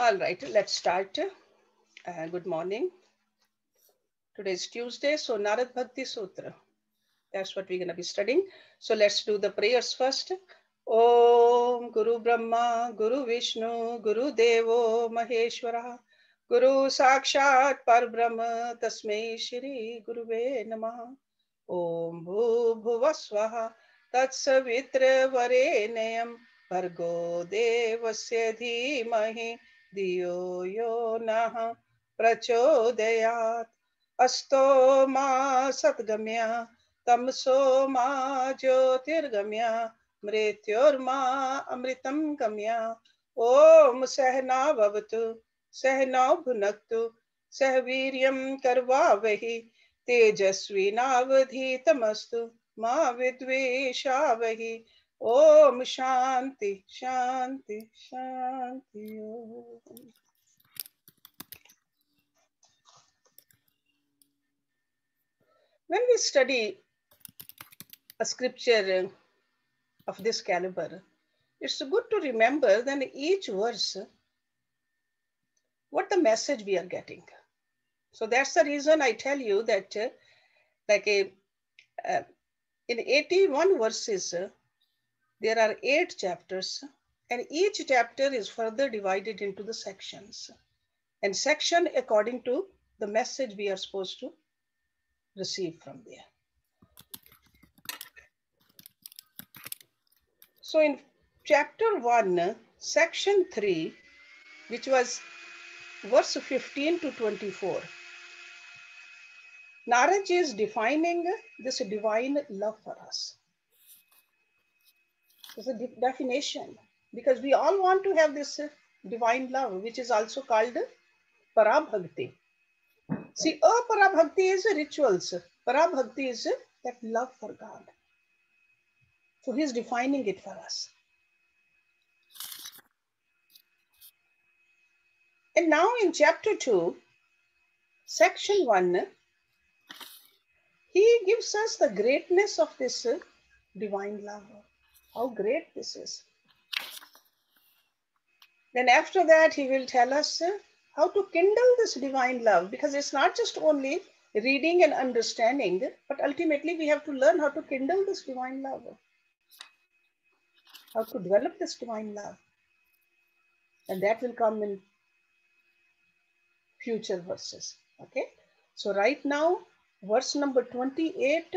All right, let's start. Uh, good morning. Today is Tuesday, so Narad Bhakti Sutra. That's what we're going to be studying. So let's do the prayers first. Om Guru Brahma, Guru Vishnu, Guru Devo Maheshwara, Guru Sakshat Parbrahma, Tasmai Shri Guruve Namah. Om Bhu Bhuva Swaha, Tatsavitra Varenayam, Bhargo Devasya Dhimahi, धियो यो नः प्रचोदयात्। अस्तो मा सद्गम्य, तमसो मा ज्योतिर्गम्य, मृत्योर्मा अमृतं गम्या। ॐ सहना भवतु, सहनौ भुनक्तु, सह वीर्यं कर्वावहि, तेजस्विनावधीतमस्तु, मा विद्वेषावहि। Om Shanti, Shanti, Shanti. When we study a scripture of this caliber, it's good to remember that each verse what the message we are getting. So that's the reason I tell you that, uh, like a uh, in 81 verses, uh, there are eight chapters and each chapter is further divided into the sections and section according to the message we are supposed to receive from there. So in chapter 1, section 3, which was verse 15 to 24, Naraj is defining this divine love for us. It's a de definition because we all want to have this uh, divine love, which is also called parabhakti. See, aparabhakti is rituals. Parabhakti is that love for God. So he's defining it for us. And now in chapter 2, section 1, he gives us the greatness of this divine love. How great this is. Then after that, he will tell us uh, how to kindle this divine love because it's not just only reading and understanding, but ultimately we have to learn how to kindle this divine love, how to develop this divine love. And that will come in future verses. Okay. So right now, verse number 28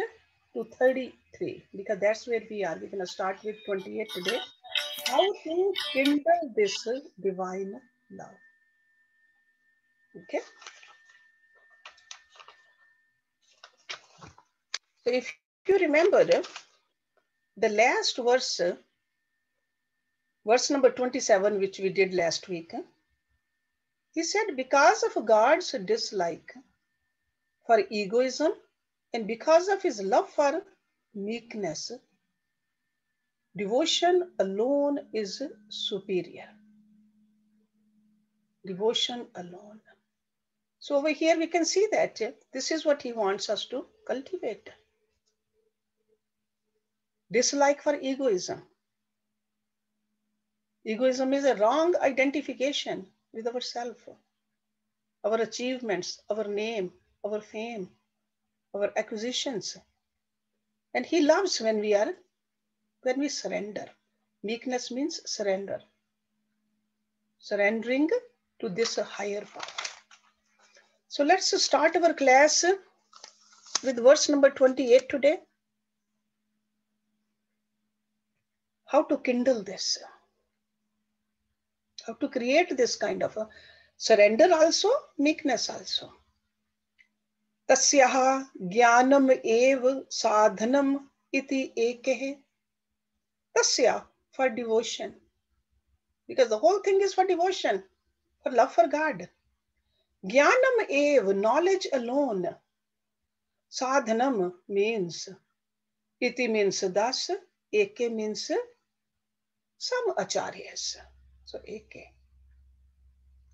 to 33 because that's where we are. We're going to start with 28 today. How to kindle this divine love. Okay. So if you remember the last verse, verse number 27, which we did last week, he said, because of God's dislike for egoism and because of his love for meekness, devotion alone is superior. Devotion alone. So over here we can see that this is what he wants us to cultivate. Dislike for egoism. Egoism is a wrong identification with ourself, our achievements, our name, our fame, our acquisitions. And he loves when we are, when we surrender. Meekness means surrender. Surrendering to this higher power. So let's start our class with verse number 28 today. How to kindle this. How to create this kind of a surrender also, meekness also. तस्याः ज्ञानम एव साधनम इति एकः। तस्य for devotion because the whole thing is for devotion for love for God ज्ञानम एव knowledge alone साधनम means इति मींस दास, एके means some acharyas. So AK.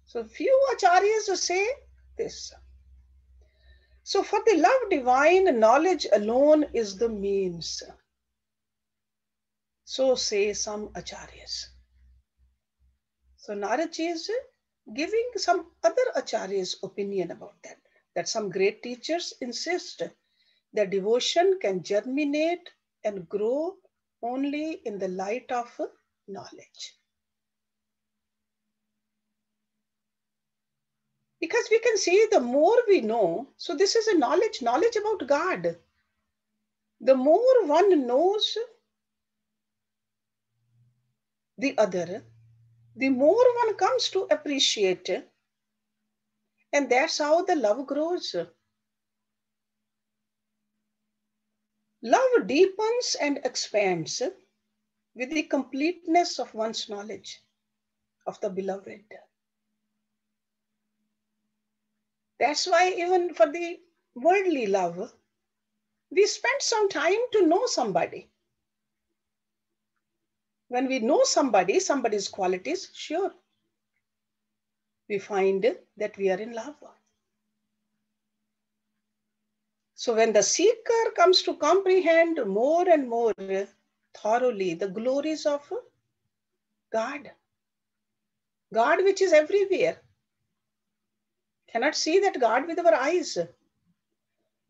So few acharyas say this so for the love divine, knowledge alone is the means. So say some acharyas. So Naraji is giving some other Acharya's opinion about that. That some great teachers insist that devotion can germinate and grow only in the light of knowledge. Because we can see the more we know, so this is a knowledge, knowledge about God. The more one knows the other, the more one comes to appreciate. And that's how the love grows. Love deepens and expands with the completeness of one's knowledge of the beloved. That's why, even for the worldly love, we spend some time to know somebody. When we know somebody, somebody's qualities, sure, we find that we are in love. So when the seeker comes to comprehend more and more thoroughly the glories of God, God which is everywhere, cannot see that God with our eyes.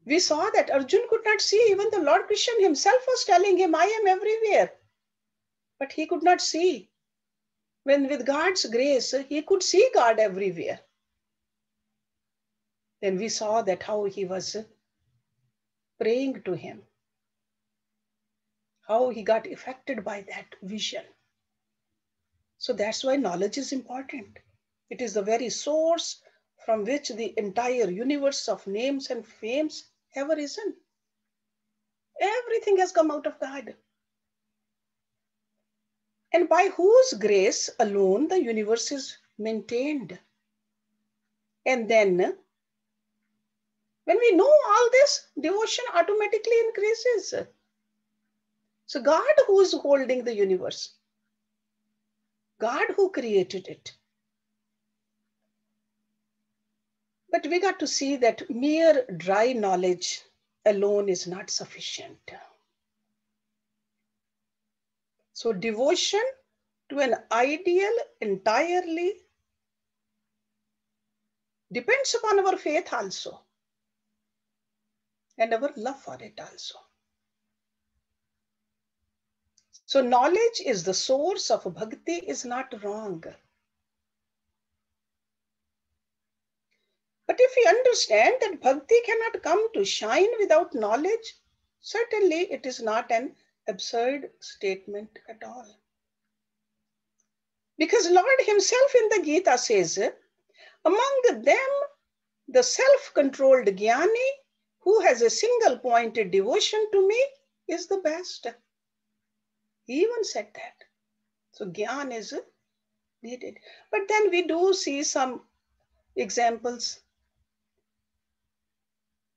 We saw that Arjun could not see, even the Lord Krishna himself was telling him, I am everywhere. But he could not see. When with God's grace, he could see God everywhere. Then we saw that how he was praying to him, how he got affected by that vision. So that's why knowledge is important. It is the very source from which the entire universe of names and fames have arisen. Everything has come out of God. And by whose grace alone the universe is maintained. And then when we know all this, devotion automatically increases. So God who is holding the universe, God who created it. But we got to see that mere dry knowledge alone is not sufficient. So devotion to an ideal entirely depends upon our faith also and our love for it also. So knowledge is the source of bhakti is not wrong. But if we understand that bhakti cannot come to shine without knowledge, certainly it is not an absurd statement at all. Because Lord himself in the Gita says, among them, the self-controlled jnani who has a single pointed devotion to me is the best. He even said that. So Gyan is needed. But then we do see some examples.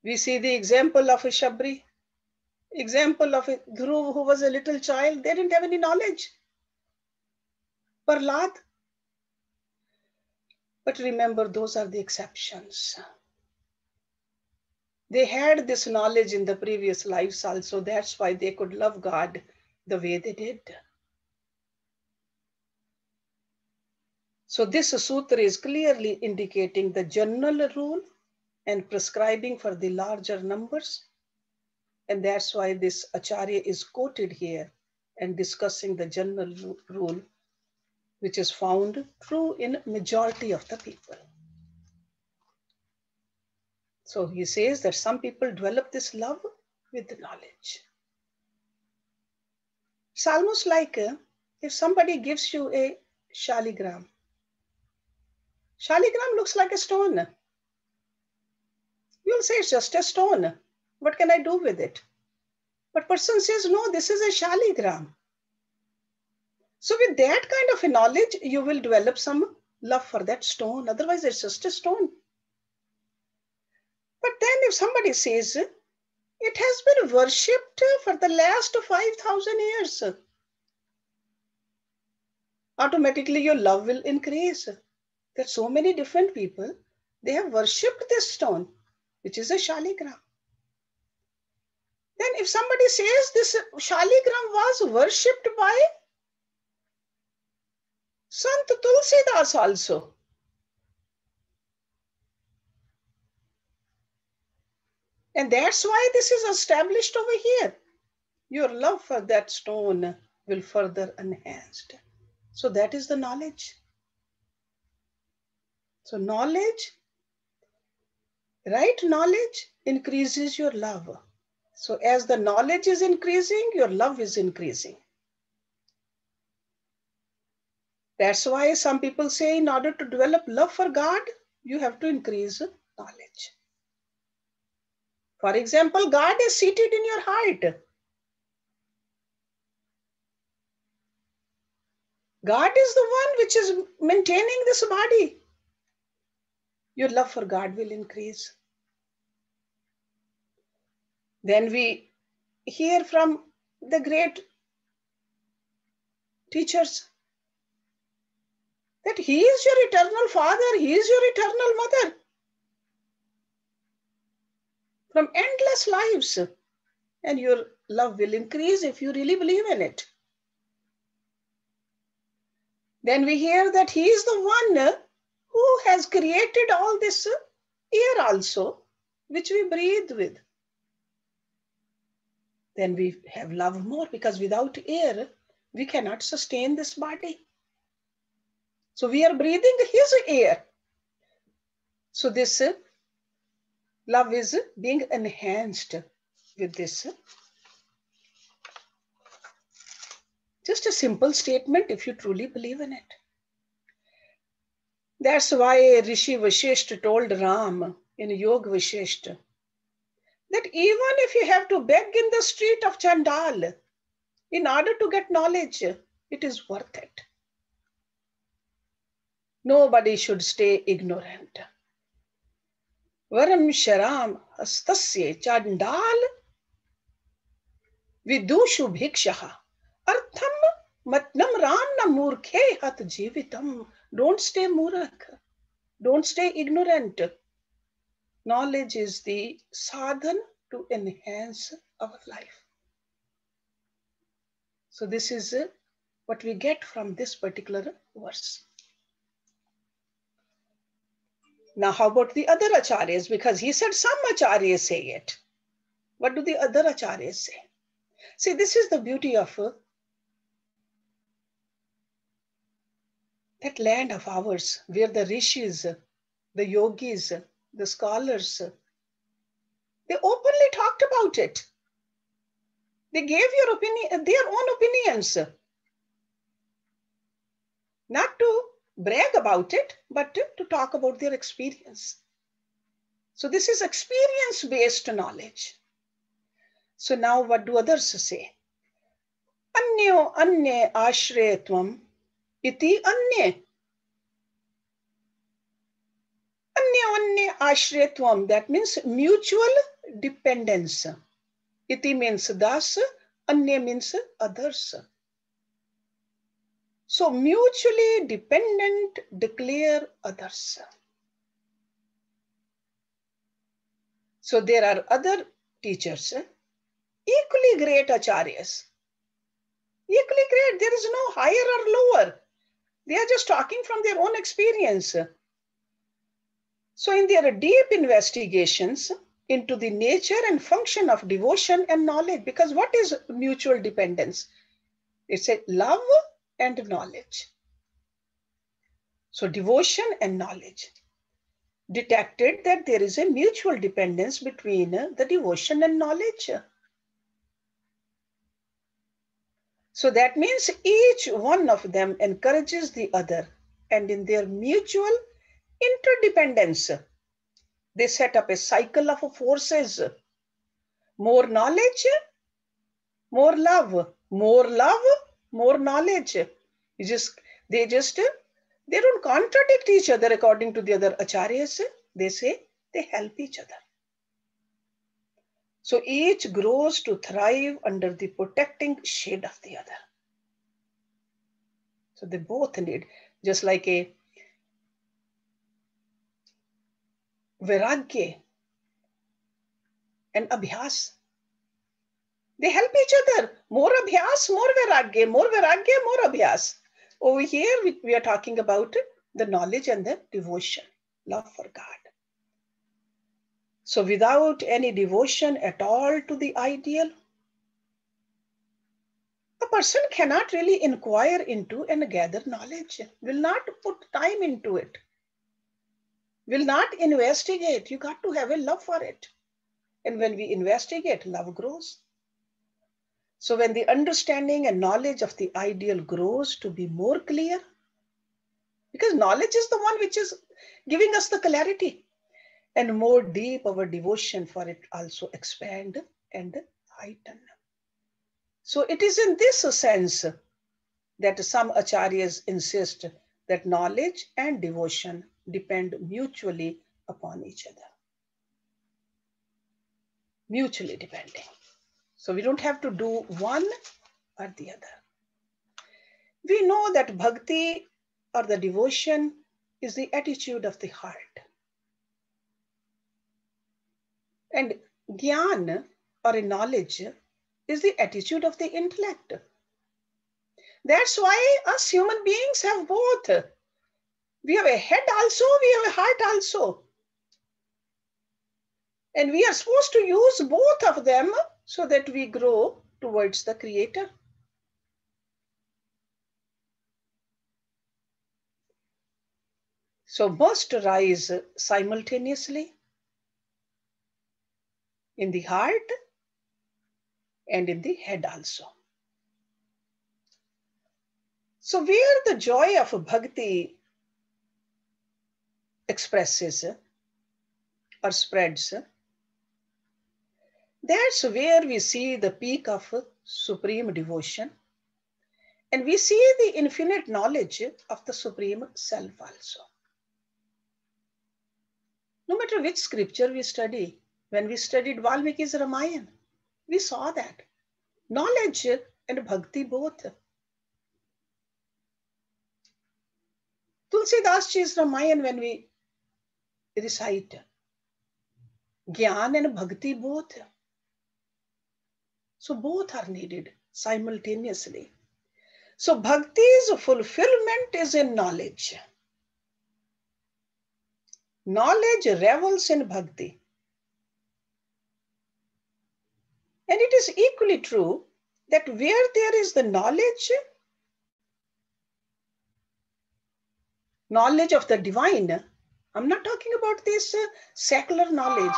We see the example of a Shabri, example of a Dhruv who was a little child. They didn't have any knowledge. Prahlad. But remember, those are the exceptions. They had this knowledge in the previous lives also. That's why they could love God the way they did. So this sutra is clearly indicating the general rule and prescribing for the larger numbers. And that's why this Acharya is quoted here and discussing the general rule, which is found true in majority of the people. So he says that some people develop this love with knowledge. It's almost like uh, if somebody gives you a shaligram. Shaligram looks like a stone. You'll say it's just a stone. What can I do with it? But person says, no, this is a shaligram. So with that kind of a knowledge, you will develop some love for that stone. Otherwise, it's just a stone. But then if somebody says, it has been worshipped for the last 5,000 years, automatically your love will increase. There are so many different people, they have worshipped this stone, which is a Shaligram. Then if somebody says this Shaligram was worshipped by Sant Tulsidas also. And that's why this is established over here. Your love for that stone will further enhanced. So that is the knowledge. So knowledge right knowledge increases your love. So as the knowledge is increasing, your love is increasing. That's why some people say in order to develop love for God, you have to increase knowledge. For example, God is seated in your heart. God is the one which is maintaining this body. Your love for God will increase. Then we hear from the great teachers that He is your eternal Father, He is your eternal Mother. From endless lives. And your love will increase if you really believe in it. Then we hear that He is the one who has created all this air also, which we breathe with. Then we have love more because without air, we cannot sustain this body. So we are breathing his air. So this love is being enhanced with this. Just a simple statement if you truly believe in it. That's why Rishi Vashishta told Ram in Yoga Vashishta that even if you have to beg in the street of Chandal in order to get knowledge, it is worth it. Nobody should stay ignorant. Varam sharam hastasye chandal vidushu bhikshaha artham matnam ram na murkhe hat jivitam. Don't stay murak. Don't stay ignorant. Knowledge is the sadhan to enhance our life. So this is what we get from this particular verse. Now, how about the other acharyas? Because he said some acharyas say it. What do the other acharyas say? See, this is the beauty of uh, that land of ours where the rishis, the yogis, the scholars, they openly talked about it. They gave your opinion, their own opinions. Not to brag about it, but to talk about their experience. So this is experience-based knowledge. So now what do others say? Anyo anye ashretvam iti anye. Anya ashretvam, that means mutual dependence. Iti means thus, anya means others. So mutually dependent declare others. So there are other teachers, equally great acharyas. Equally great, there is no higher or lower. They are just talking from their own experience. So in their deep investigations into the nature and function of devotion and knowledge, because what is mutual dependence? It's a love and knowledge. So devotion and knowledge detected that there is a mutual dependence between the devotion and knowledge. So that means each one of them encourages the other and in their mutual interdependence, they set up a cycle of forces. More knowledge, more love, more love, more knowledge. You just they just they don't contradict each other according to the other acharyas. They say they help each other. So each grows to thrive under the protecting shade of the other. So they both need, just like a vairagya and abhyas they help each other. More abhyas, more vairagya, more vairagya, more abhyas. Over here, we, we are talking about the knowledge and the devotion, love for God. So without any devotion at all to the ideal, a person cannot really inquire into and gather knowledge, will not put time into it, will not investigate. You got to have a love for it. And when we investigate, love grows. So when the understanding and knowledge of the ideal grows to be more clear, because knowledge is the one which is giving us the clarity and more deep our devotion for it also expand and heighten. So it is in this sense that some acharyas insist that knowledge and devotion depend mutually upon each other. Mutually depending. So we don't have to do one or the other. We know that bhakti or the devotion is the attitude of the heart. And gyan or a knowledge is the attitude of the intellect. That's why us human beings have both. We have a head also, we have a heart also. And we are supposed to use both of them so that we grow towards the Creator. So must rise simultaneously in the heart and in the head also. So where the joy of bhakti expresses or spreads, that's where we see the peak of supreme devotion. And we see the infinite knowledge of the supreme self also. No matter which scripture we study, when we studied Valmiki's Ramayana, we saw that. Knowledge and bhakti both. Tulsidas Ji's Ramayana, when we recite, Gyan and bhakti both. So both are needed simultaneously. So bhakti's fulfillment is in knowledge. Knowledge revels in bhakti. And it is equally true that where there is the knowledge, knowledge of the divine, I'm not talking about this uh, secular knowledge,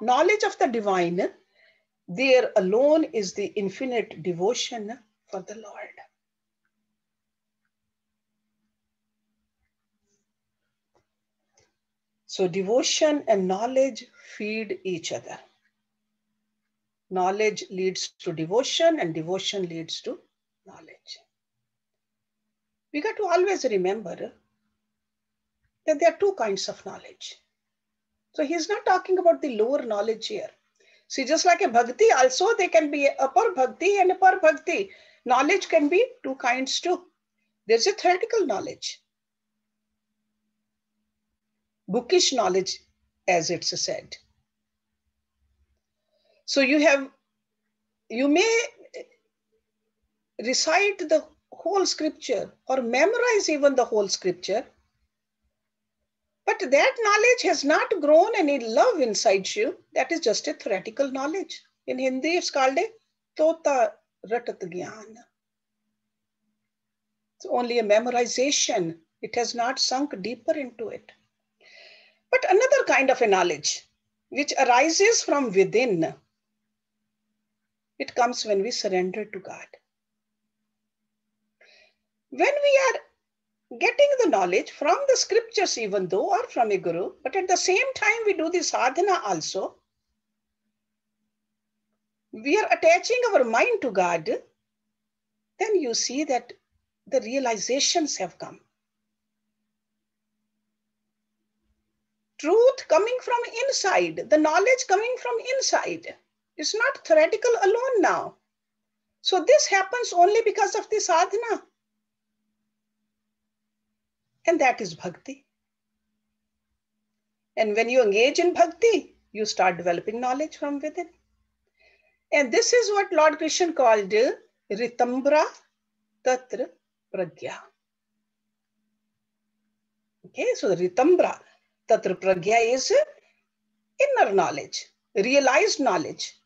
knowledge of the divine, there alone is the infinite devotion for the Lord. So devotion and knowledge feed each other. Knowledge leads to devotion and devotion leads to knowledge. We got to always remember that there are two kinds of knowledge. So he's not talking about the lower knowledge here. See, just like a bhakti, also there can be apara bhakti and upper bhakti. Knowledge can be two kinds too. There's a theoretical knowledge, bookish knowledge, as it's said. So you have, you may recite the whole scripture or memorize even the whole scripture, but that knowledge has not grown any love inside you. That is just a theoretical knowledge. In Hindi, it's called a tota ratat gyan. It's only a memorization. It has not sunk deeper into it. But another kind of a knowledge which arises from within it comes when we surrender to God. When we are getting the knowledge from the scriptures, even though, or from a guru, but at the same time we do the sadhana also, we are attaching our mind to God, then you see that the realizations have come. Truth coming from inside, the knowledge coming from inside. It's not theoretical alone now. So this happens only because of the sadhana. And that is bhakti. And when you engage in bhakti, you start developing knowledge from within. And this is what Lord Krishna called Ritambra Tatra Pragya. Okay, so Ritambra Tatra Pragya is inner knowledge, realized knowledge.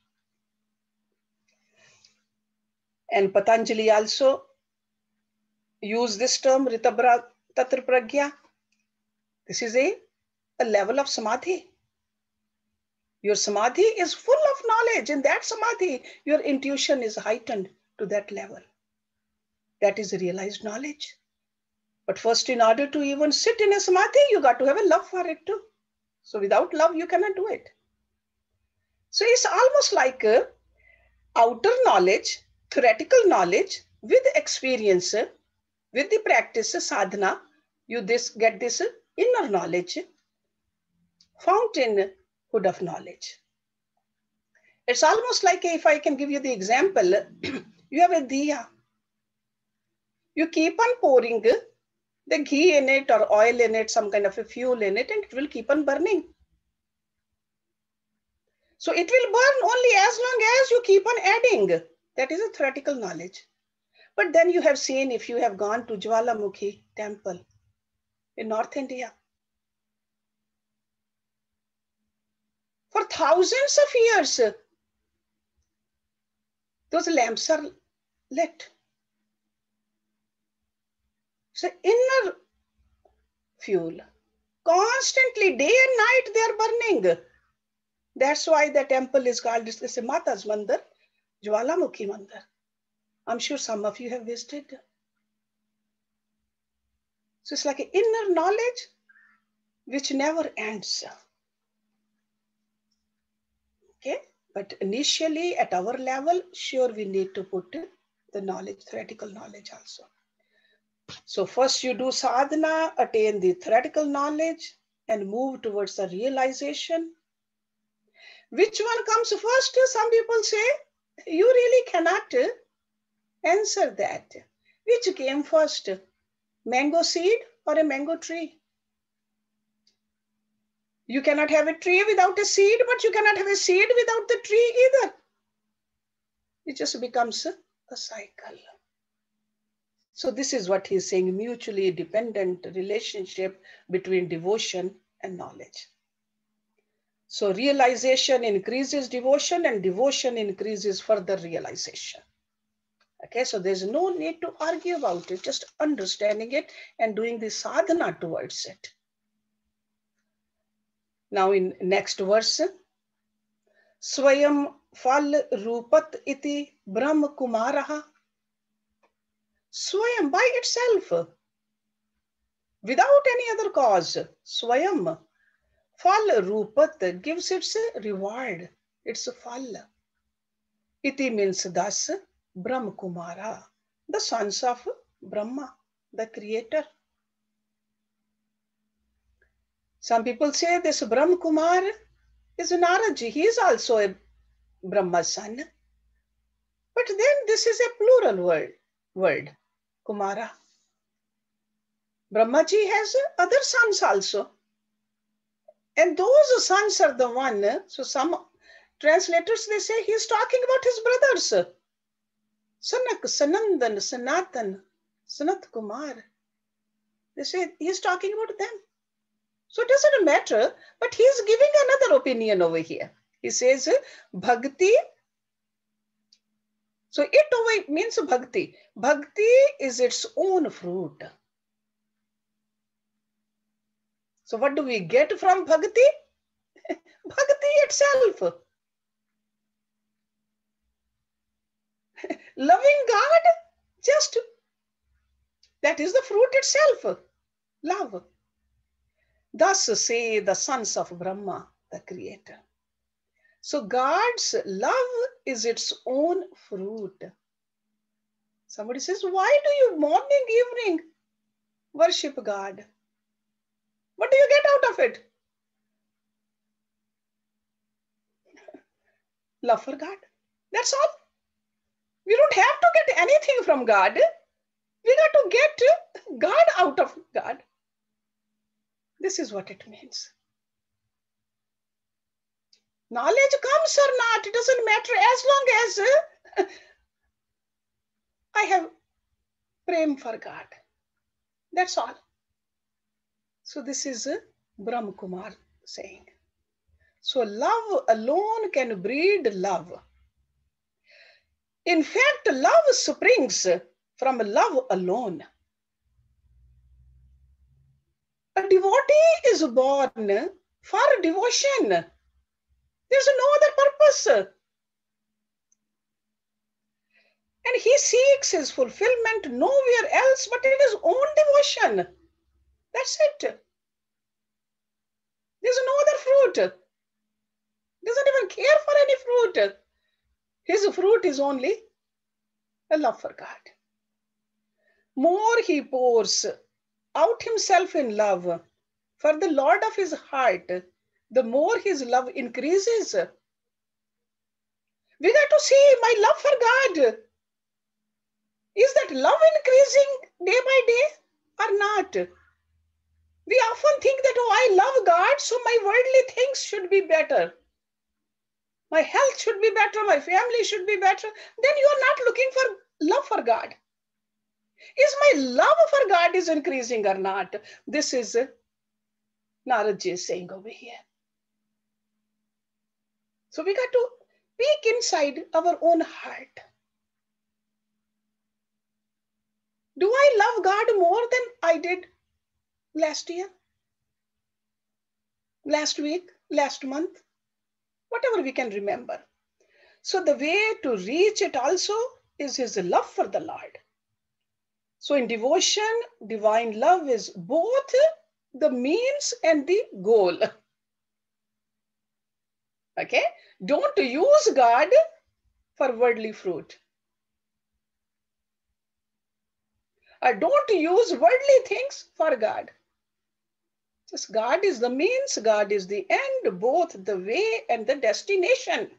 And Patanjali also use this term Ritabra Tatra Pragya. This is a, a level of samadhi. Your samadhi is full of knowledge. In that samadhi, your intuition is heightened to that level. That is realized knowledge. But first, in order to even sit in a samadhi, you got to have a love for it too. So without love, you cannot do it. So it's almost like a outer knowledge, theoretical knowledge with experience, uh, with the practice, sadhana, you this get this inner knowledge, fountainhood of knowledge. It's almost like if I can give you the example, you have a diya. You keep on pouring the ghee in it or oil in it, some kind of a fuel in it, and it will keep on burning. So it will burn only as long as you keep on adding. That is a theoretical knowledge. But then you have seen if you have gone to Jwalamukhi temple in North India. For thousands of years, those lamps are lit. So inner fuel, constantly, day and night, they are burning. That's why the temple is called Mata's Mandir, Jwalamukhi Mandir. I'm sure some of you have visited. So it's like an inner knowledge which never ends. Okay, but initially at our level, sure we need to put the knowledge, theoretical knowledge also. So first you do sadhana, attain the theoretical knowledge and move towards the realization. Which one comes first? Some people say, you really cannot answer that. Which came first, mango seed or a mango tree? You cannot have a tree without a seed, but you cannot have a seed without the tree either. It just becomes a cycle. So this is what he's saying, mutually dependent relationship between devotion and knowledge. So realization increases devotion and devotion increases further realization. Okay, so there's no need to argue about it, just understanding it and doing the sadhana towards it. Now in next verse, Swayam fal rupat iti Brahma Kumaraha Swayam by itself, without any other cause, Swayam, Fal Rupat gives its reward, its fal. Iti means thus Brahma Kumara, the sons of Brahma, the creator. Some people say this Brahma Kumar is Naraji. He is also a Brahma's son. But then this is a plural word. word. Kumara. Brahmaji has other sons also. And those sons are the one, so some translators, they say he's talking about his brothers. Sanak, Sanandan, Sanatan, Sanat Kumar. They say he's talking about them. So it doesn't matter, but he's giving another opinion over here. He says, Bhakti so it means bhakti. Bhakti is its own fruit. So what do we get from bhakti? bhakti itself. Loving God, just that is the fruit itself. Love. Thus say the sons of Brahma, the creator. So God's love is its own fruit. Somebody says, why do you morning, evening worship God? What do you get out of it? love for God. That's all. We don't have to get anything from God. We got to get God out of God. This is what it means. Knowledge comes or not, it doesn't matter as long as I have prem for God. That's all. So this is Brahma Kumar saying. So love alone can breed love. In fact, love springs from love alone. A devotee is born for devotion. There's no other purpose. And he seeks his fulfillment nowhere else but in his own devotion. That's it. There's no other fruit. Doesn't even care for any fruit. His fruit is only a love for God. More he pours out himself in love for the Lord of his heart, the more his love increases. We got to see my love for God. Is that love increasing day by day or not? We often think that, oh, I love God, so my worldly things should be better. My health should be better, my family should be better. Then you are not looking for love for God. Is my love for God is increasing or not? This is Naradji is saying over here. So we got to peek inside our own heart. Do I love God more than I did last year? Last week? Last month? Whatever we can remember. So the way to reach it also is his love for the Lord. So in devotion, divine love is both the means and the goal. Okay? Don't use God for worldly fruit. Or don't use worldly things for God. Just God is the means, God is the end, both the way and the destination.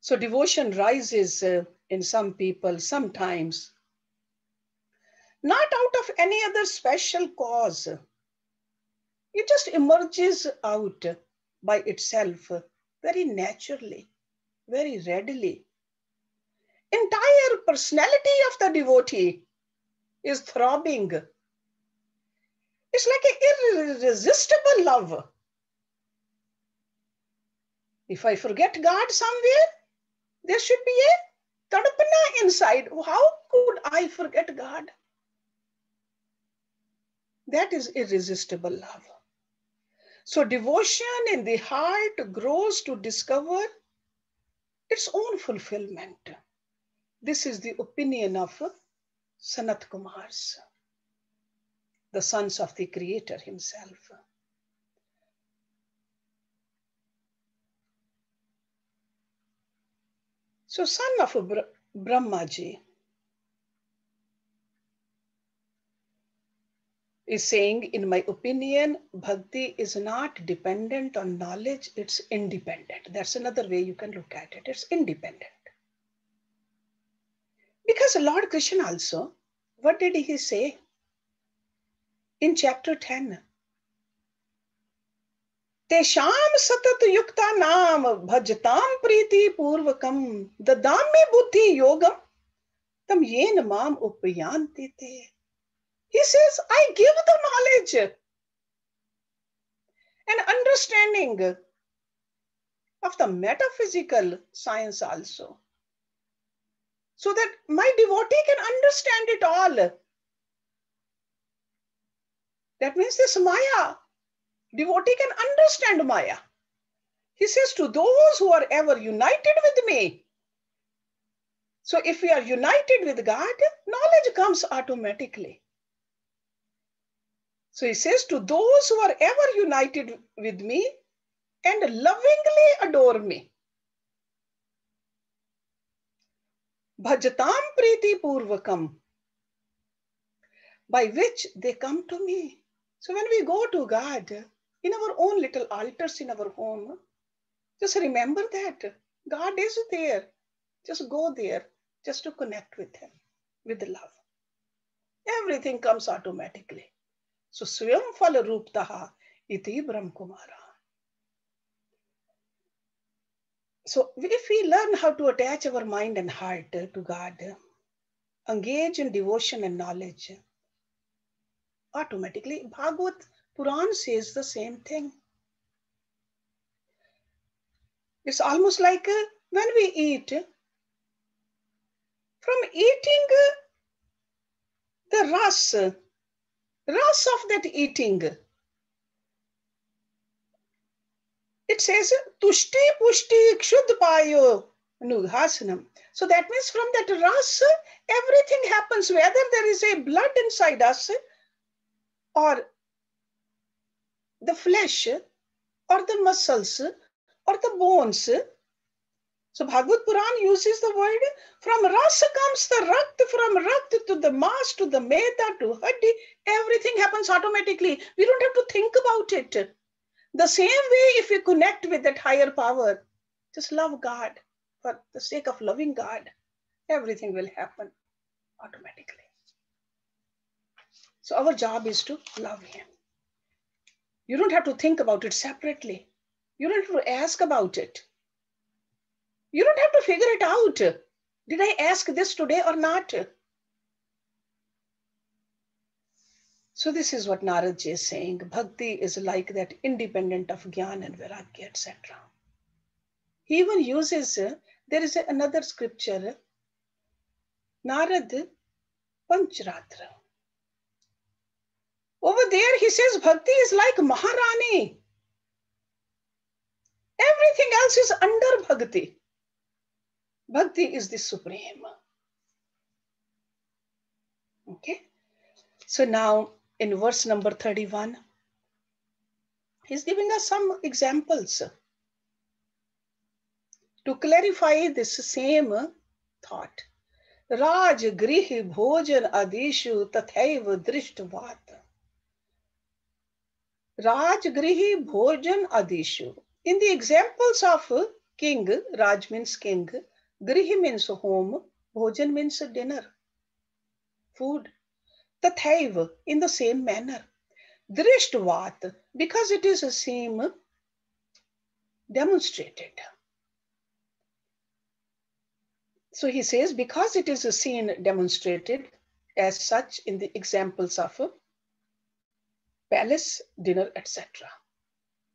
So devotion rises uh, in some people sometimes not out of any other special cause. It just emerges out by itself very naturally, very readily. Entire personality of the devotee is throbbing. It's like an irresistible love. If I forget God somewhere, there should be a tadapana inside. How could I forget God? That is irresistible love. So devotion in the heart grows to discover its own fulfillment. This is the opinion of Sanat Kumars, the sons of the creator himself. So son of Brahmaji, is saying, in my opinion, bhakti is not dependent on knowledge, it's independent. That's another way you can look at it. It's independent. Because Lord Krishna also, what did he say in chapter 10? तेषाम सतत युक्ता नाम भजताम प्रीति पूर्वकम ददाम्य बुद्धि योगम तम येन माम उपयांति ते he says, I give the knowledge and understanding of the metaphysical science also. So that my devotee can understand it all. That means this Maya, devotee can understand Maya. He says to those who are ever united with me. So if we are united with God, knowledge comes automatically. So he says, To those who are ever united with me and lovingly adore me. Bhajatam priti purvakam, by which they come to me. So when we go to God in our own little altars in our home, just remember that God is there. Just go there just to connect with Him with love. Everything comes automatically. So Swayam Phala Ruptaha iti Brahm Kumara. So if we learn how to attach our mind and heart to God, engage in devotion and knowledge, automatically Bhagavad Puran says the same thing. It's almost like uh, when we eat, from eating uh, the ras, ras of that eating, it says tushti pushti kshud payo nughasanam. So that means from that ras, everything happens, whether there is a blood inside us or the flesh or the muscles or the bones. So Bhagavad Puran uses the word from rasa comes the rakt, from rakt to the mas to the meta to haddi, everything happens automatically. We don't have to think about it. The same way, if you connect with that higher power, just love God for the sake of loving God, everything will happen automatically. So our job is to love Him. You don't have to think about it separately. You don't have to ask about it. You don't have to figure it out. Did I ask this today or not? So this is what Narad is saying. Bhakti is like that independent of Gyan and Vairagya, etc. He even uses, there is another scripture, Narad Panchratra. Over there he says Bhakti is like Maharani. Everything else is under Bhakti. Bhakti is the supreme. Okay. So now in verse number 31, he's giving us some examples to clarify this same thought. Raj grih bhojan adishu tathaiv drishtvat. Raj grihi bhojan adishu. In the examples of king, Raj means king, Grihi means home, Bhojan means dinner, food. Tathaiv, in the same manner. Drishtvat, because it is the same demonstrated. So he says, because it is a scene demonstrated as such in the examples of palace, dinner, etc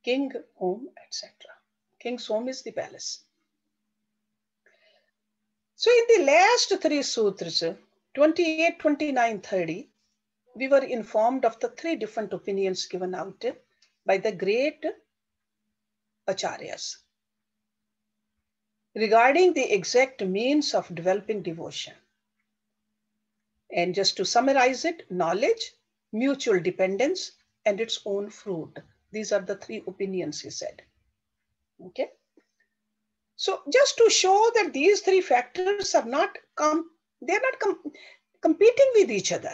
king home, etc. King's home is the palace. So in the last three sutras, 28, 29, 30, we were informed of the three different opinions given out by the great acharyas regarding the exact means of developing devotion. And just to summarize it, knowledge, mutual dependence, and its own fruit. These are the three opinions, he said. Okay. So just to show that these three factors are not, com they're not com competing with each other.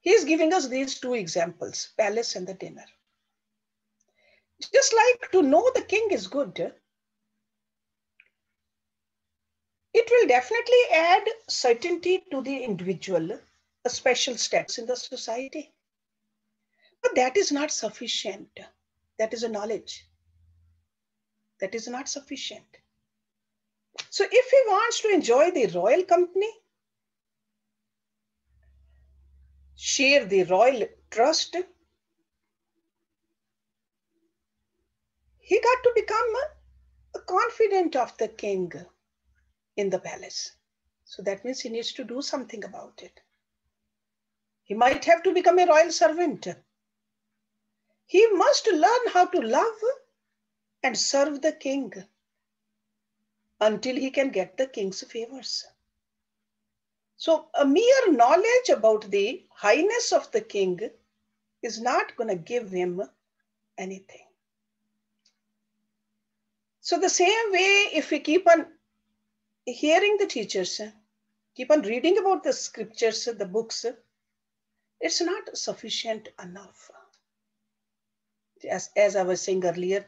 He is giving us these two examples, palace and the dinner. Just like to know the king is good, it will definitely add certainty to the individual, a special status in the society. But that is not sufficient. That is a knowledge. That is not sufficient. So if he wants to enjoy the royal company, share the royal trust, he got to become a confidant of the king in the palace. So that means he needs to do something about it. He might have to become a royal servant. He must learn how to love and serve the king until he can get the king's favors. So a mere knowledge about the highness of the king is not going to give him anything. So the same way, if we keep on hearing the teachers, keep on reading about the scriptures, the books, it's not sufficient enough as, as I was saying earlier,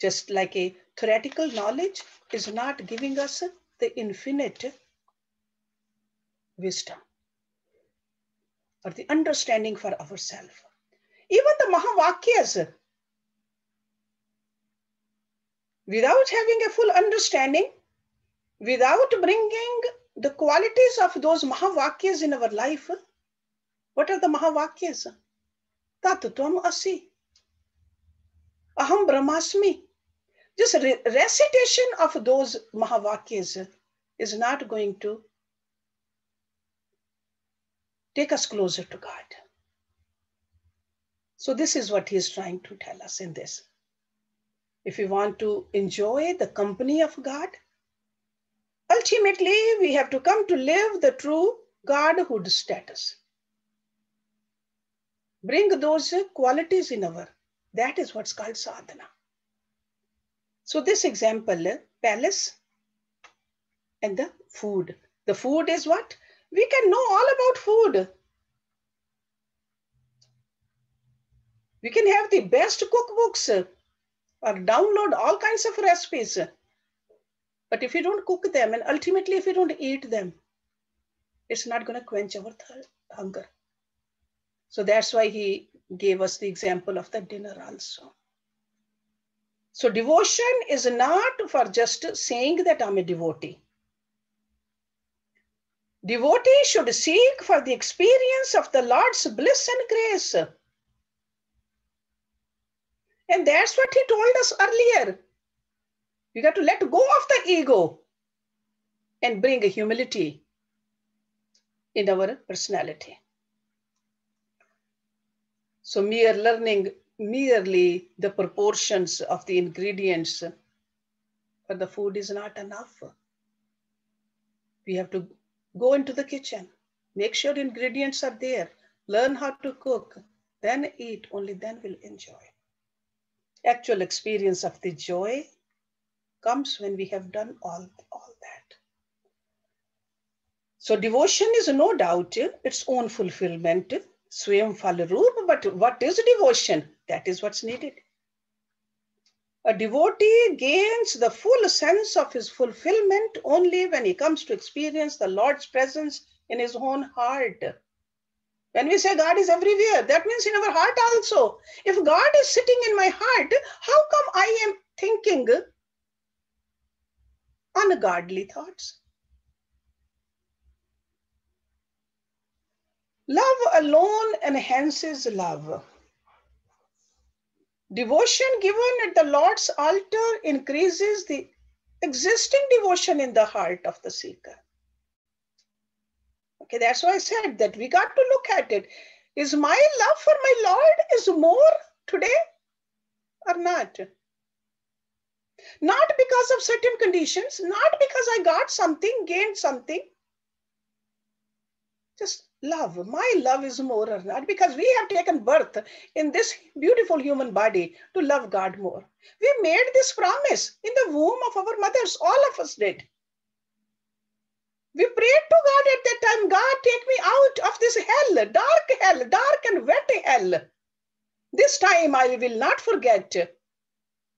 just like a theoretical knowledge is not giving us the infinite wisdom or the understanding for ourselves. Even the Mahavakyas, without having a full understanding, without bringing the qualities of those Mahavakyas in our life, What are the Mahavakyas? Tat Tvam Asi. Aham Brahmasmi. Just re recitation of those Mahavakyas is not going to take us closer to God. So, this is what he is trying to tell us in this. If we want to enjoy the company of God, ultimately we have to come to live the true Godhood status. Bring those qualities in our, that is what's called sadhana. So, this example, palace and the food. The food is what? We can know all about food. We can have the best cookbooks uh, or download all kinds of recipes. But if you don't cook them and ultimately if you don't eat them, it's not going to quench our hunger. So that's why he gave us the example of the dinner also. So devotion is not for just saying that I'm a devotee. Devotee should seek for the experience of the Lord's bliss and grace. And that's what he told us earlier. You got to let go of the ego and bring a humility in our personality. So mere learning merely the proportions of the ingredients for the food is not enough. We have to go into the kitchen, make sure ingredients are there, learn how to cook, then eat, only then we'll enjoy. Actual experience of the joy comes when we have done all, all that. So devotion is no doubt its own fulfillment, swayam falaroop, but what is devotion? That is what's needed. A devotee gains the full sense of his fulfillment only when he comes to experience the Lord's presence in his own heart. When we say God is everywhere, that means in our heart also. If God is sitting in my heart, how come I am thinking ungodly thoughts? Love alone enhances love. Devotion given at the Lord's altar increases the existing devotion in the heart of the seeker. Okay, that's why I said that we got to look at it. Is my love for my Lord is more today or not? Not because of certain conditions, not because I got something, gained something. Just love. My love is more or not because we have taken birth in this beautiful human body to love God more. We made this promise in the womb of our mothers, all of us did. We prayed to God at that time, God, take me out of this hell, dark hell, dark and wet hell. This time I will not forget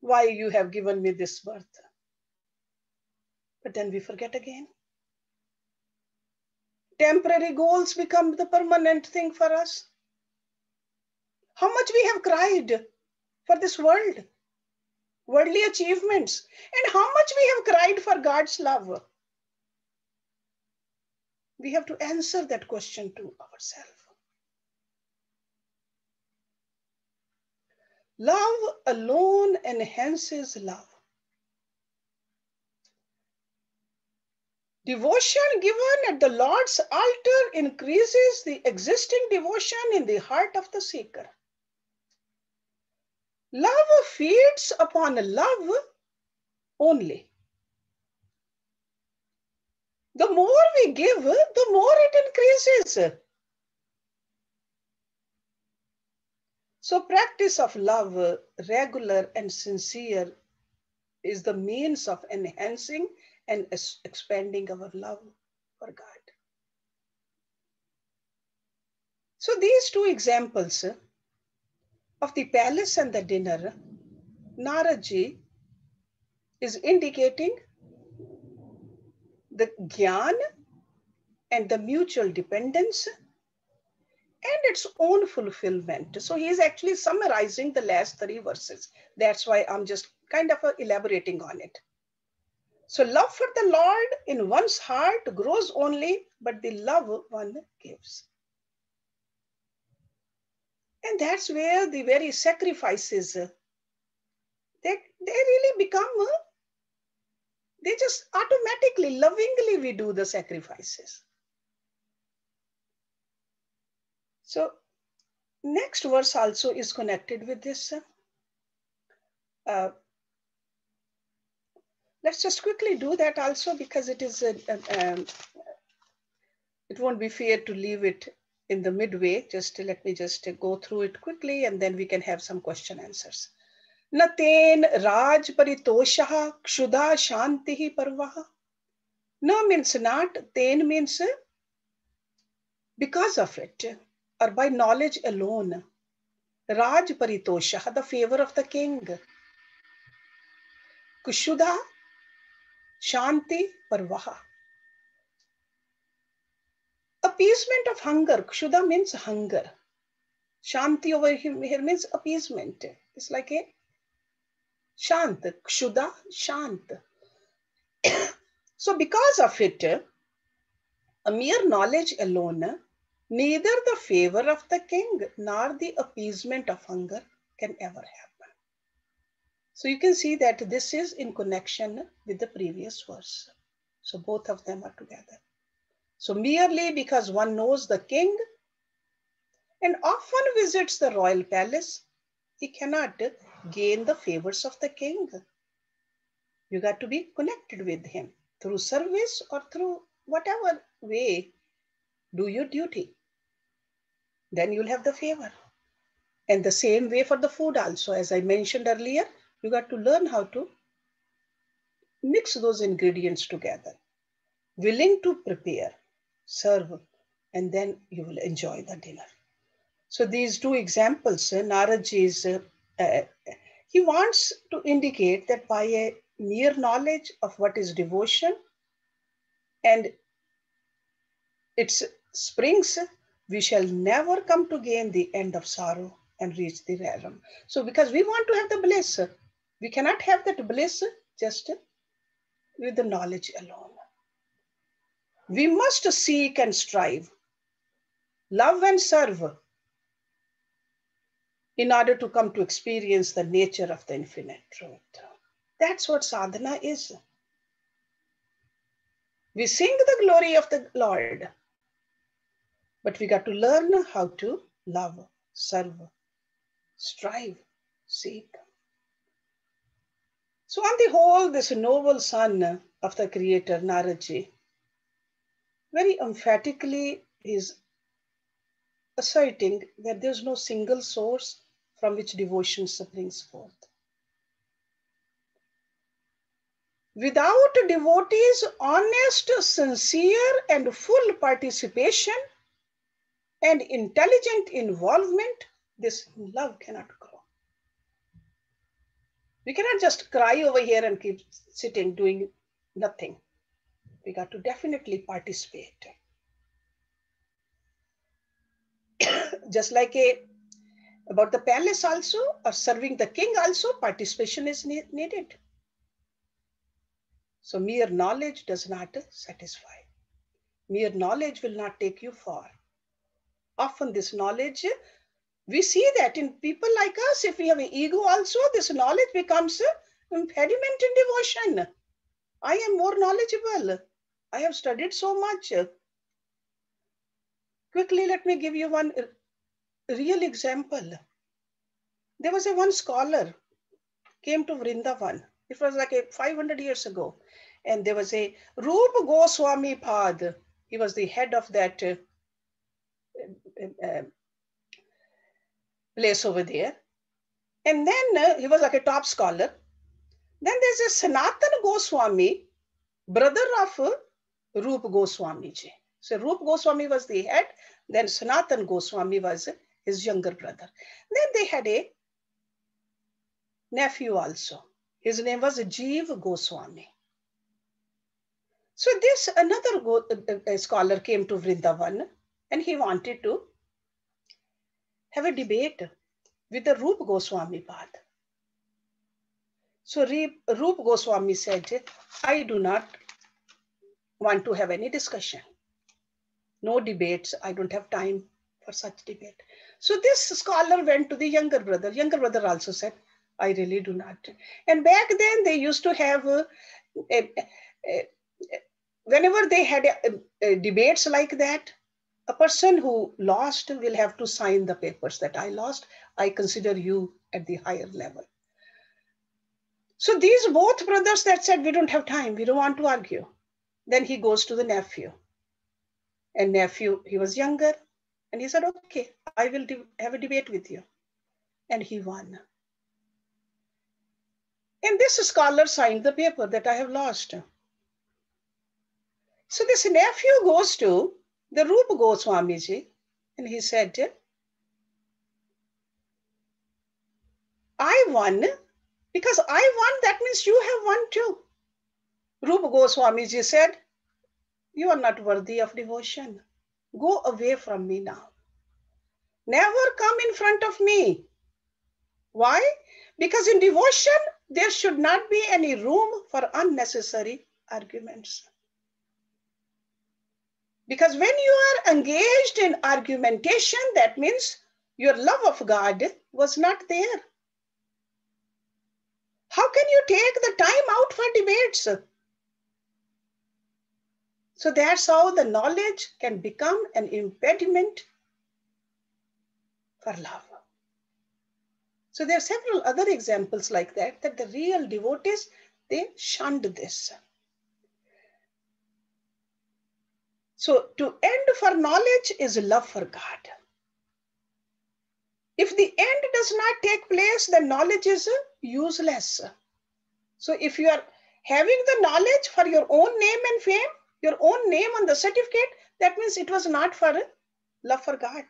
why you have given me this birth. But then we forget again temporary goals become the permanent thing for us. How much we have cried for this world, worldly achievements, and how much we have cried for God's love. We have to answer that question to ourselves. Love alone enhances love. Devotion given at the Lord's altar increases the existing devotion in the heart of the seeker. Love feeds upon love only. The more we give, the more it increases. So practice of love, regular and sincere, is the means of enhancing and expanding our love for God. So these two examples uh, of the palace and the dinner, uh, Naradji is indicating the gyan and the mutual dependence and its own fulfillment. So he is actually summarizing the last three verses. That's why I'm just kind of uh, elaborating on it. So love for the Lord in one's heart grows only, but the love one gives. And that's where the very sacrifices, they, they really become, they just automatically, lovingly we do the sacrifices. So next verse also is connected with this. Uh, let's just quickly do that also because it is, a, a, um, it won't be fair to leave it in the midway. Just let me just go through it quickly and then we can have some question answers. Naten Raj Paritoshaha Kshuda Shantihi Parvaha. No means not, ten means because of it or by knowledge alone. Raj Paritosha, the favor of the king. Kushuda, Shanti, Parvaha. Appeasement of hunger. Kshuda means hunger. Shanti over here means appeasement. It's like a Shant. Kshuda, Shant. so because of it, a mere knowledge alone Neither the favor of the king nor the appeasement of hunger can ever happen. So you can see that this is in connection with the previous verse. So both of them are together. So merely because one knows the king and often visits the royal palace, he cannot gain the favors of the king. You got to be connected with him through service or through whatever way do your duty. Then you'll have the favor. And the same way for the food also. As I mentioned earlier, you got to learn how to mix those ingredients together. Willing to prepare, serve, and then you will enjoy the dinner. So these two examples, uh, is, uh, uh, he wants to indicate that by a mere knowledge of what is devotion and its springs, we shall never come to gain the end of sorrow and reach the realm. So because we want to have the bliss, we cannot have that bliss just with the knowledge alone. We must seek and strive, love and serve in order to come to experience the nature of the infinite truth. That's what sadhana is. We sing the glory of the Lord, but we got to learn how to love, serve, strive, seek. So on the whole, this noble son of the creator, Naradji, very emphatically is asserting that there's no single source from which devotion springs forth. Without devotees' honest, sincere, and full participation, and intelligent involvement, this love cannot. We cannot just cry over here and keep sitting doing nothing. We got to definitely participate. just like a about the palace also or serving the king also participation is ne needed so mere knowledge does not satisfy mere knowledge will not take you far often this knowledge, we see that in people like us, if we have an ego also, this knowledge becomes an impediment in devotion. I am more knowledgeable. I have studied so much. Quickly, let me give you one real example. There was a one scholar came to Vrindavan. It was like a 500 years ago. And there was a Rupa Goswami Pad. He was the head of that uh, place over there. And then uh, he was like a top scholar. Then there's a Sanatan Goswami, brother of uh, Rup Goswami. So Rup Goswami was the head, then Sanatan Goswami was his younger brother. Then they had a nephew also. His name was Jeev Goswami. So this another go, uh, uh, scholar came to Vrindavan and he wanted to have a debate with the Rup Goswami Pad. So Rup Goswami said, I do not want to have any discussion. No debates. I don't have time for such debate. So this scholar went to the younger brother. Younger brother also said, I really do not. And back then they used to have, uh, a, a, whenever they had uh, debates like that, a person who lost will have to sign the papers that I lost. I consider you at the higher level. So these both brothers that said, we don't have time, we don't want to argue. Then he goes to the nephew. And nephew, he was younger. And he said, okay, I will have a debate with you. And he won. And this scholar signed the paper that I have lost. So this nephew goes to the Rupa Goswami ji, and he said, I won because I won, that means you have won too. Rupa Goswami ji said, You are not worthy of devotion. Go away from me now. Never come in front of me. Why? Because in devotion, there should not be any room for unnecessary arguments. Because when you are engaged in argumentation, that means your love of God was not there. How can you take the time out for debates? So that's how the knowledge can become an impediment for love. So there are several other examples like that, that the real devotees, they shunned this. So to end for knowledge is love for God. If the end does not take place, then knowledge is useless. So if you are having the knowledge for your own name and fame, your own name on the certificate, that means it was not for love for God.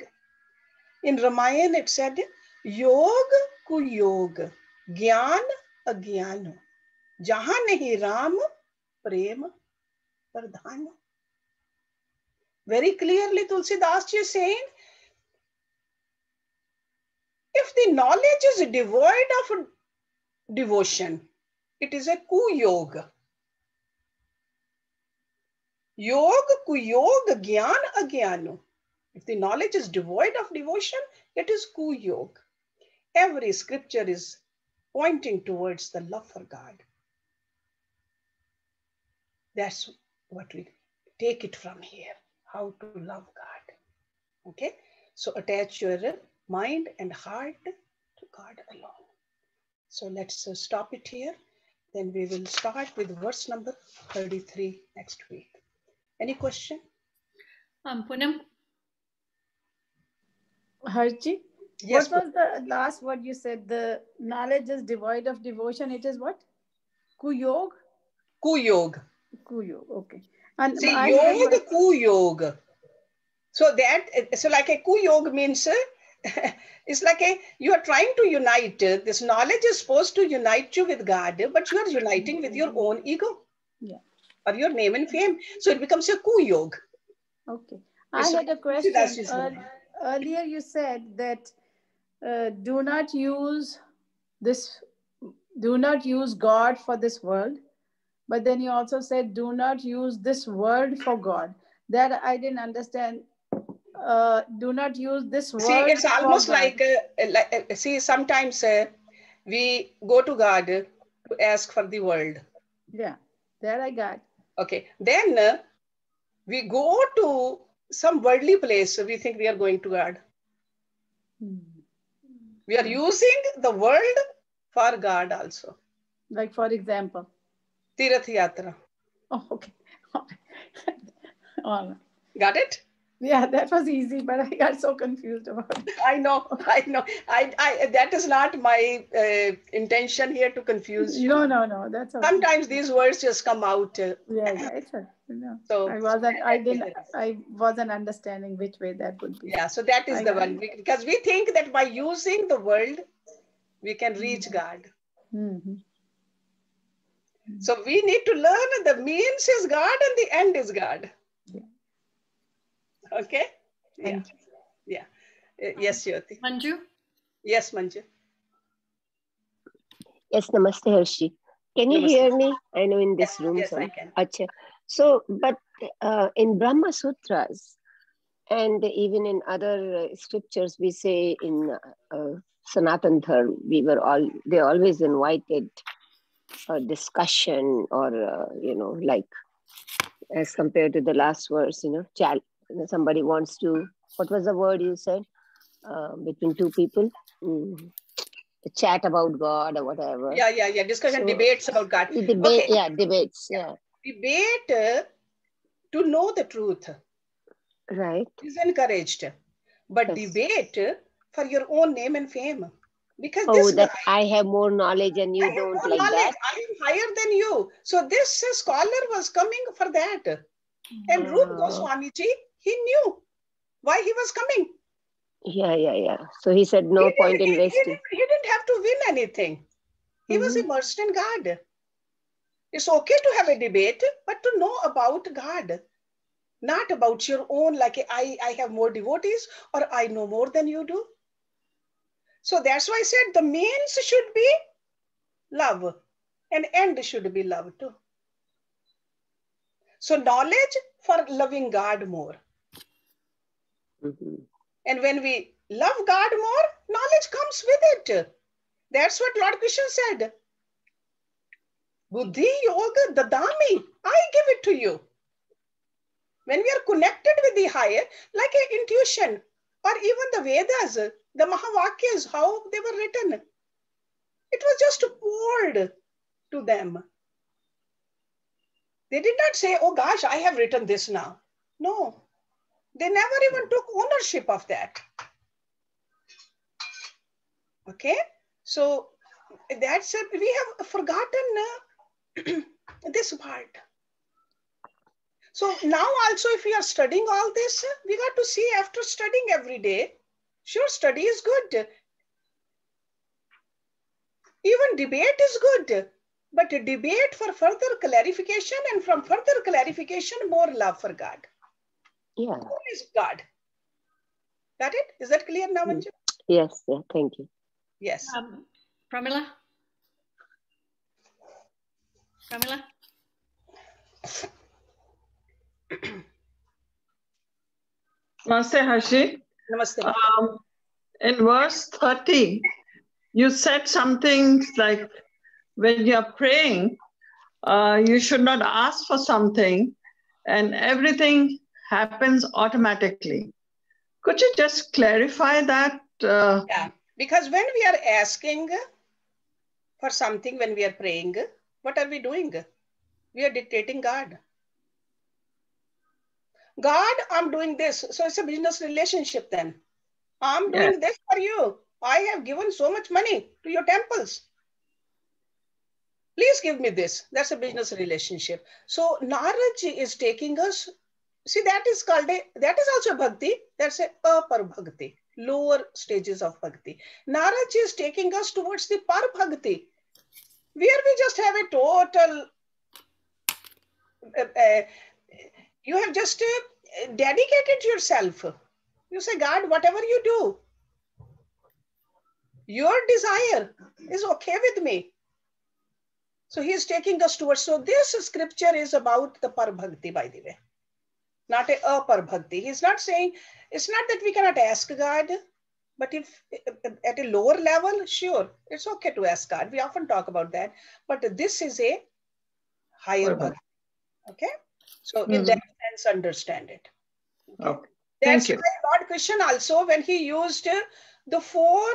In Ramayana, it said, Yog ku yog, Gyan agyan. Jahan nahi Ram, Prem Pradhan. Very clearly, Tulsidas ji is saying, if the knowledge is devoid of devotion, it is a kuyog. Yog, kuyog, gyan, agyano. If the knowledge is devoid of devotion, it is kuyog. Every scripture is pointing towards the love for God. That's what we take it from here how to love God. Okay, so attach your mind and heart to God alone. So let's uh, stop it here. Then we will start with verse number 33 next week. Any question? Um, Poonam? Harji? Yes, what was the last word you said? The knowledge is devoid of devotion. It is what? Kuyog? Kuyog. Kuyog, okay. And See, yoga, ku yoga. So that, so like a ku yoga means, it's like a, you are trying to unite. This knowledge is supposed to unite you with God, but you are uniting with your own ego. Yeah. Or your name and fame. So it becomes a ku yoga. Okay. I had a question. earlier you said that uh, do not use this, do not use God for this world but then you also said, do not use this word for God. That I didn't understand. Uh, do not use this word. See, it's almost like, uh, like uh, see, sometimes uh, we go to God to ask for the world. Yeah, there I got. Okay, then uh, we go to some worldly place. We think we are going to God. Hmm. We are using the world for God also. Like, for example. Tirath Yatra. Oh, okay. All right. Got it? Yeah, that was easy, but I got so confused about it. I know, I know. I, I, that is not my uh, intention here to confuse you. No, no, no. That's okay. sometimes these words just come out. Uh, yeah, it's a, no. So I wasn't, I didn't, I wasn't understanding which way that would be. Yeah, so that is I the one because we think that by using the word, we can reach mm-hmm. God. Mm-hmm. So we need to learn the means is God and the end is God. Yeah. Okay? Yeah. Yeah. Uh, yes, Yoti. Manju? Yes, Manju. Yes, Namaste, Harshi. Can you namaste. hear me? I know in this yes, room. Yes, some... I can. Achha. So, but uh, in Brahma Sutras, And even in other uh, scriptures, we say in uh, Sanatan Dharma, we were all, they always invited a discussion or, uh, you know, like as compared to the last verse, you know, chat, somebody wants to, what was the word you said? Uh, between two people? Mm. Chat about God or whatever. Yeah, yeah, yeah. Discussion, so, debates about God. Debate, okay. yeah, debates, yeah. Debate uh, to know the truth. Right. Is encouraged. But yes. debate for your own name and fame. Because oh, that guy, I have more knowledge and you I don't like knowledge. that. I am higher than you. So this scholar was coming for that. And Rup Goswami ji, he knew why he was coming. Yeah, yeah, yeah. So he said no he point in wasting. He didn't, he didn't have to win anything. He mm-hmm. was immersed in God. It's okay to have a debate, but to know about God, not about your own, like I, I have more devotees or I know more than you do. So that's why I said the means should be love and end should be love too. So knowledge for loving God more. Mm-hmm. And when we love God more, knowledge comes with it. That's what Lord Krishna said. Buddhi Yoga Dadami, I give it to you. When we are connected with the higher, like an intuition, or even the Vedas, the Mahavakyas, how they were written. It was just poured to them. They did not say, oh gosh, I have written this now. No, they never even took ownership of that. Okay, so that's it. We have forgotten uh, this part. So now also if we are studying all this, we got to see after studying every day, Sure, study is good. Even debate is good. But debate for further clarification and from further clarification, more love for God. Yeah. Who is God? That it? Is that clear now, Manju? Yes, yeah, thank you. Yes. Um, Pramila? Pramila? Namaste, Hashi. Namaste. Um, in verse 30, you said something like when you're praying, uh, you should not ask for something and everything happens automatically. Could you just clarify that? Uh, yeah, because when we are asking for something, when we are praying, what are we doing? We are dictating God. God, I'm doing this. So it's a business relationship then. I'm doing yeah. this for you. I have given so much money to your temples. Please give me this. That's a business relationship. So Narad is taking us. See, that is called a, that is also bhakti. That's a par bhakti, lower stages of bhakti. Narad is taking us towards the par bhakti, where we just have a total uh, uh, you have just uh, dedicated yourself. You say, God, whatever you do, your desire is okay with me. So he is taking us towards. So this scripture is about the Parabhakti, by the way, not a Aparbhakti. He's not saying, it's not that we cannot ask God, but if at a lower level, sure, it's okay to ask God. We often talk about that. But this is a higher bhakti. Okay? So mm-hmm. in that sense, understand it. Okay. okay. That's Thank you. why Lord Krishna also, when he used the four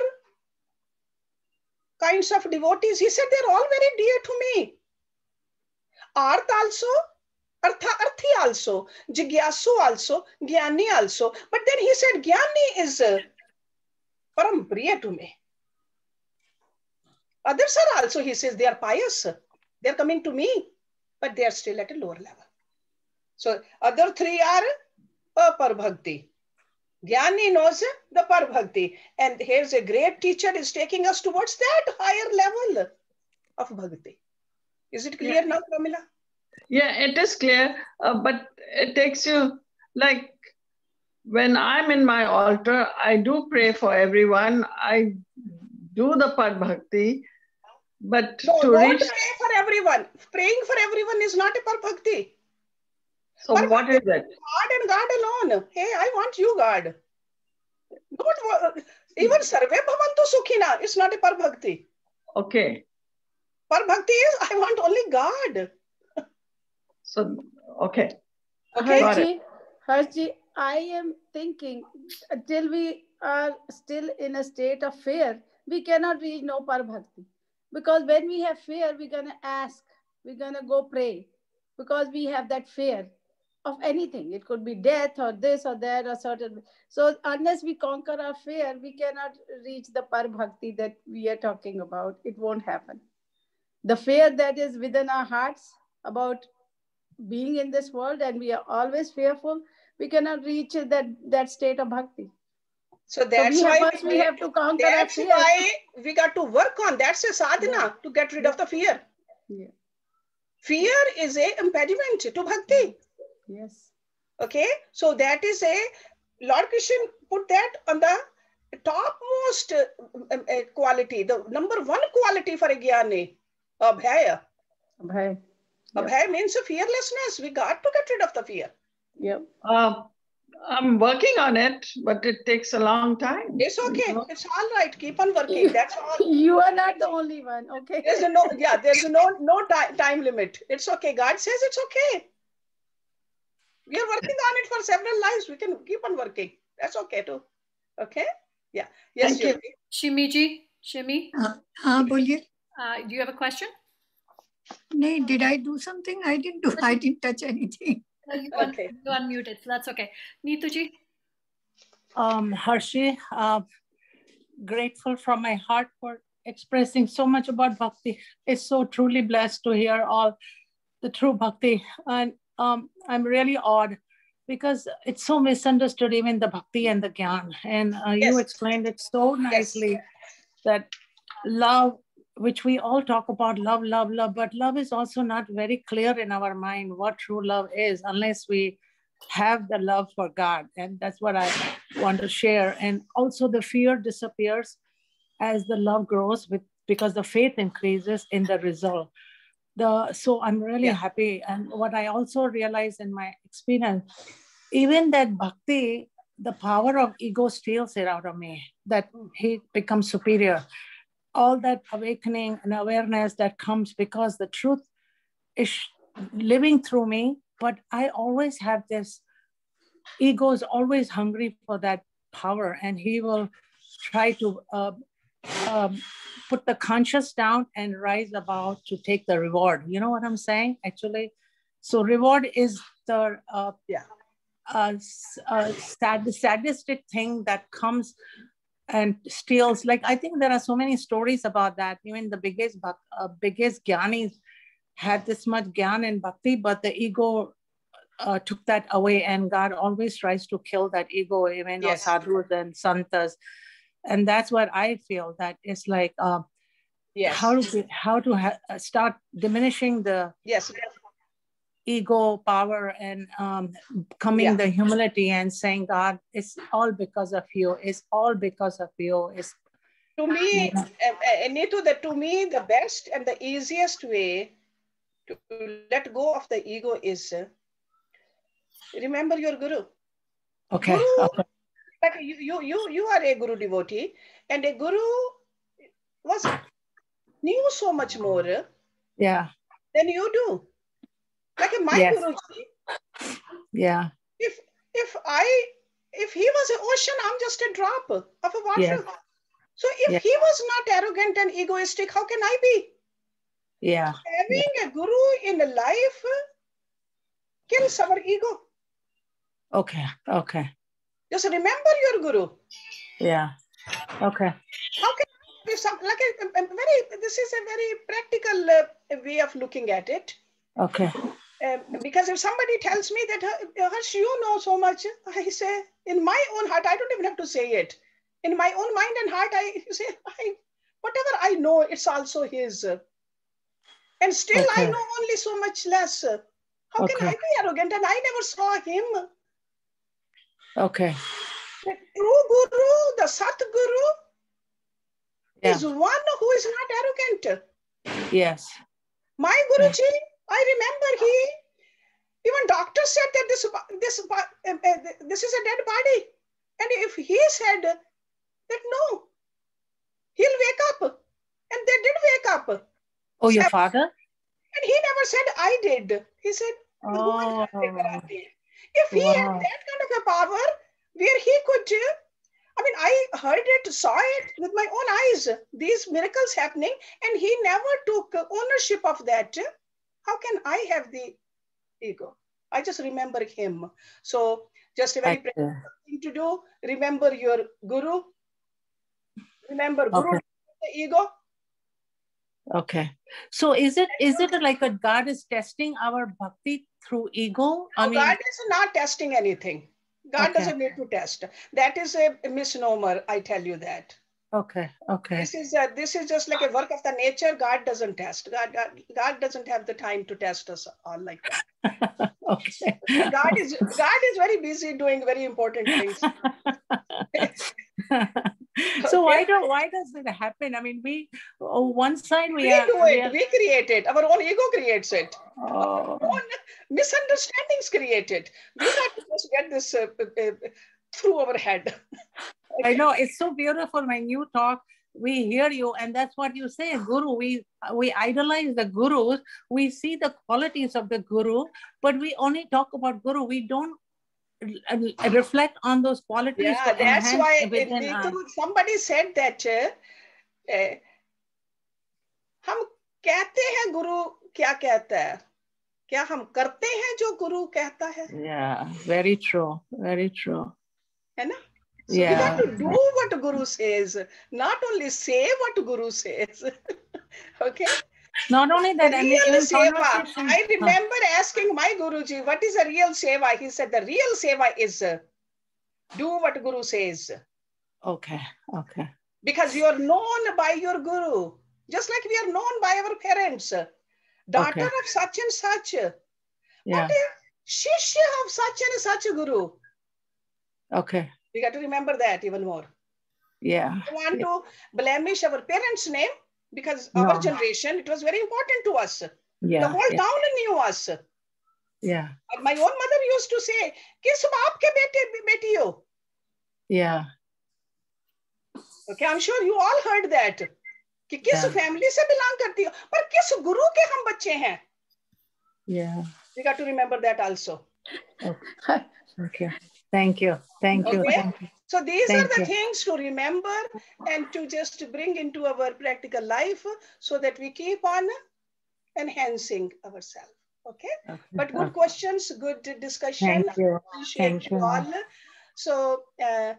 kinds of devotees, he said they're all very dear to me. Arth also, Artha Arthi also, Jigyasu also, Gyani also. But then he said Gyani is uh, Param Priya to me. Others are also, he says, they are pious. They're coming to me, but they are still at a lower level. So other three are apar bhakti. Jnani knows the par bhakti. And here's a great teacher is taking us towards that higher level of bhakti. Is it clear yeah. now, Pramila? Yeah, it is clear. Uh, but it takes you like when I'm in my altar, I do pray for everyone. I do the par bhakti. But no, to don't reach... pray for everyone. Praying for everyone is not a par bhakti. So but what is it? God and God alone. Hey, I want you, God. Don't even Sarve Bhavantu Sukhina. It's not a Parbhakti. Okay. Parbhakti is I want only God. So okay. Okay. Harji, Harji, I am thinking until we are still in a state of fear, we cannot reach no Parbhakti. Because when we have fear, we're gonna ask, we're gonna go pray. Because we have that fear of anything. It could be death or this or that or certain. So unless we conquer our fear, we cannot reach the Parbhakti that we are talking about. It won't happen. The fear that is within our hearts about being in this world and we are always fearful, we cannot reach that, that state of bhakti. So that's so we why have, we, we have to conquer That's why we got to work on. That's a sadhana yeah. to get rid of the fear. Yeah. Fear is a impediment to bhakti. Yes. Okay. So that is a Lord Krishna put that on the topmost uh, uh, quality, the number one quality for a jnani, abhaya. Abhaya. Abhaya means fearlessness. We got to get rid of the fear. Yep. Uh, I'm working on it, but it takes a long time. It's okay. It's all right. Keep on working. That's all. You are not the only one. Okay. There's no. Yeah. There's no no time time limit. It's okay. God says it's okay. We are working on it for several lives. We can keep on working. That's okay too. Okay. Yeah. Yes. Thank you. Shimiji. Shimi. Uh, uh, uh, do you have a question? No, did I do something? I didn't do. I didn't touch anything. you, okay. you unmuted, so that's okay. Neetuji? Um, Harshi, uh, grateful from my heart for expressing so much about bhakti. It's so truly blessed to hear all the true bhakti. And um, I'm really odd because it's so misunderstood, even the bhakti and the gyan. And uh, yes. you explained it so nicely yes. that love which we all talk about love, love, love, but love is also not very clear in our mind what true love is unless we have the love for God. And that's what I want to share. And also the fear disappears as the love grows with because the faith increases in the result. The so I'm really yeah. happy. And what I also realized in my experience, even that bhakti, the power of ego steals it out of me, that he becomes superior all that awakening and awareness that comes because the truth is living through me but i always have this ego is always hungry for that power and he will try to uh, um, put the conscious down and rise about to take the reward. You know what i'm saying actually? So reward is the uh, yeah. uh, uh, sad, sadistic thing that comes and steals. Like i think there are so many stories about that. Even the biggest uh, biggest gyanis had this much gyan and bhakti but the ego uh, took that away and god always tries to kill that ego even yes. sadhus and santas and that's what i feel that it's like uh, yes. how to how to ha- start diminishing the yes ego power and um, coming yeah. the humility and saying god it's all because of you it's all because of you it's to me yeah. uh, that to me the best and the easiest way to let go of the ego is uh, remember your guru okay, guru, okay. Like you, you you you are a guru devotee and a guru was knew so much more yeah than you do like my yes. Guruji. Yeah. If if I if he was an ocean, I'm just a drop of a water. Yes. So if yes. he was not arrogant and egoistic, how can I be? Yeah. Having yeah. a guru in a life kills our ego. Okay. Okay. Just remember your guru. Yeah. Okay. How can if some like a, a, very this is a very practical uh, way of looking at it. Okay. Um, because if somebody tells me that, Harsh, you know so much, I say, in my own heart, I don't even have to say it. In my own mind and heart, I say, I, whatever I know, it's also his. And still, okay. I know only so much less. How okay. can I be arrogant? And I never saw him. Okay. The true guru, the Sat Guru, yeah. is one who is not arrogant. Yes. My Guruji, I remember he Even doctor said that this this uh, this is a dead body, and if he said that no, he'll wake up, and they did wake up. Oh, your father? And he never said I did. He said, oh. If he wow. had that kind of a power where he could uh, I mean, I heard it, saw it with my own eyes, these miracles happening, and he never took ownership of that. How can I have the ego? I just remember him. So, just a very practical thing to do. Remember your guru. Remember guru, okay. the ego. Okay. So is it is it like a God is testing our bhakti through ego? No, I mean, God is not testing anything. God okay. doesn't need to test. That is a misnomer. I tell you that. Okay. Okay. This is a, this is just like a work of the nature. God doesn't test. God, God God doesn't have the time to test us all like that. okay. God is God is very busy doing very important things. so why do why does it happen? I mean, we oh, one side we, we are, do it. We, are, we create it. Our own ego creates it. Oh. Our own misunderstandings create it. We have to just get this uh, uh, uh through our head. I know it's so beautiful when you talk. We hear you, and that's what you say, Guru. We we idolize the gurus. We see the qualities of the guru, but we only talk about guru. We don't reflect on those qualities. Yeah, that's why somebody said that uh, हम कहते हैं गुरु क्या कहता है क्या हम करते हैं जो गुरु कहता है yeah very true very true है ना so yeah. we got to do what guru says not only say what guru says okay not only that, the real seva. I remember huh. asking my Guruji, what is a real seva? He said, the real seva is uh, do what Guru says. Okay, okay. Because you are known by your Guru, just like we are known by our parents. Daughter okay. of such and such. Yeah. What Shishya of such and such a Guru. Okay. We got to remember that even more. Yeah. I want yeah. to blemish our parents' name because no. our generation, it was very important to us. Yeah, the whole yeah. town knew us. Yeah. My own mother used to say, "Kis baap ke bete beti ho?" Yeah. Okay, I'm sure you all heard that. कि किस yeah. Family से belong करती हो पर किस गुरु के हम बच्चे हैं yeah we got to remember that also okay, okay. thank you thank you, okay. thank you. So these Thank are the you. things to remember and to just bring into our practical life so that we keep on enhancing ourselves. Okay? okay. But good questions, good discussion. Thank you. Appreciate Thank you all. So uh,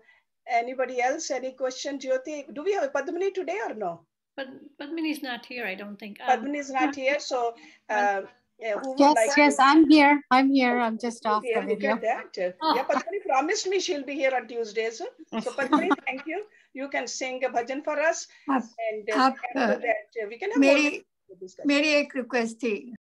anybody else, any question, Jyoti? Do we have Padmini today or no? But Padmini is not here, I don't think. Um, Padmini is not here. So uh, Yes, like yes. I'm here. I'm here. I'm just off yeah, the video. Look at that. Ah. yeah, Padmini promised me she'll be here on Tuesdays. So Padmini, thank you. You can sing a bhajan for us. And uh, after that, we can have Mary, मेरी एक request. थी